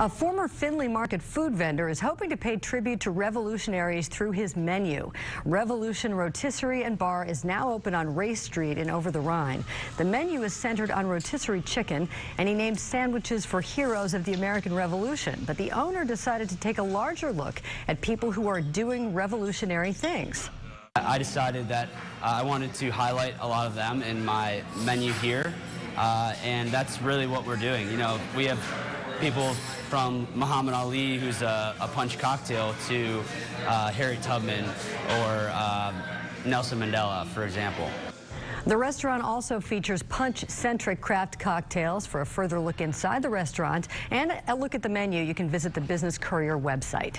A former Findlay Market food vendor is hoping to pay tribute to revolutionaries through his menu. Revolution Rotisserie and Bar is now open on Race Street in Over the Rhine. The menu is centered on rotisserie chicken, and he named sandwiches for heroes of the American Revolution. But the owner decided to take a larger look at people who are doing revolutionary things. I decided that uh, I wanted to highlight a lot of them in my menu here, uh, and that's really what we're doing. You know, we have people from Muhammad Ali, who's a, a punch cocktail, to uh, Tubman or uh, Nelson Mandela, for example. The restaurant also features punch-centric craft cocktails. For a further look inside the restaurant and a look at the menu, you can visit the Business Courier website.